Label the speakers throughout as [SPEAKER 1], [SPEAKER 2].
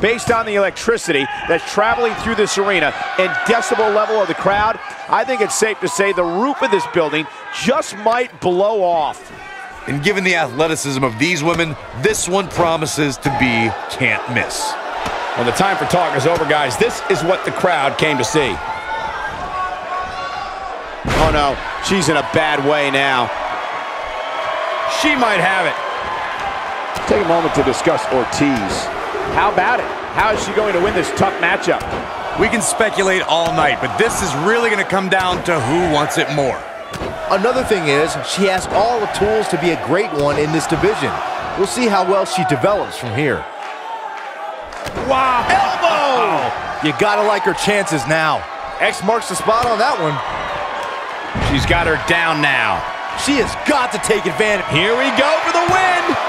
[SPEAKER 1] based on the electricity that's traveling through this arena and decibel level of the crowd, I think it's safe to say the roof of this building just might blow off.
[SPEAKER 2] And given the athleticism of these women, this one promises to be can't miss.
[SPEAKER 3] Well, the time for talk is over, guys. This is what the crowd came to see.
[SPEAKER 1] Oh, no. She's in a bad way now.
[SPEAKER 3] She might have it.
[SPEAKER 1] Take a moment to discuss Ortiz. How about it? How is she going to win this tough matchup?
[SPEAKER 2] We can speculate all night, but this is really going to come down to who wants it more.
[SPEAKER 4] Another thing is, she has all the tools to be a great one in this division. We'll see how well she develops from here.
[SPEAKER 1] Wow.
[SPEAKER 4] Elbow! You gotta like her chances now. X marks the spot on that one.
[SPEAKER 3] She's got her down now.
[SPEAKER 4] She has got to take advantage.
[SPEAKER 3] Here we go for the win.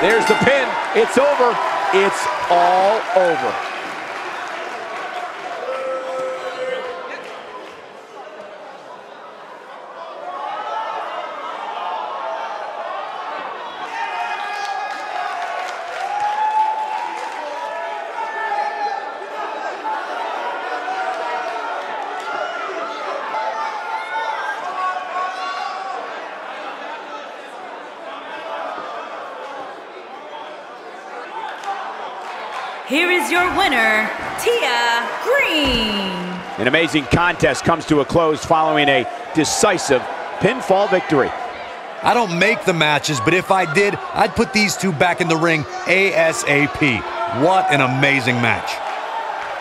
[SPEAKER 1] There's the pin. It's over. It's all over.
[SPEAKER 5] Here is your winner, Tia Green.
[SPEAKER 1] An amazing contest comes to a close following a decisive pinfall victory.
[SPEAKER 2] I don't make the matches, but if I did, I'd put these two back in the ring ASAP. What an amazing match.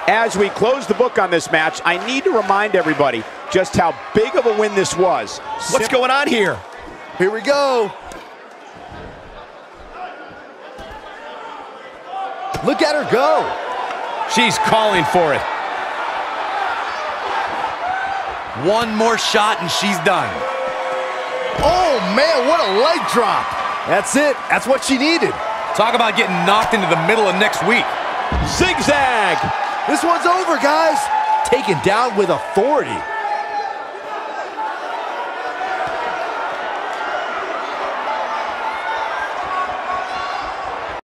[SPEAKER 1] As we close the book on this match, I need to remind everybody just how big of a win this was.
[SPEAKER 3] What's going on here?
[SPEAKER 4] Here we go. Look at her go.
[SPEAKER 3] She's calling for it.
[SPEAKER 2] One more shot and she's done.
[SPEAKER 4] Oh, man, what a leg drop. That's it. That's what she needed.
[SPEAKER 2] Talk about getting knocked into the middle of next week.
[SPEAKER 1] Zigzag.
[SPEAKER 4] This one's over, guys. Taken down with authority.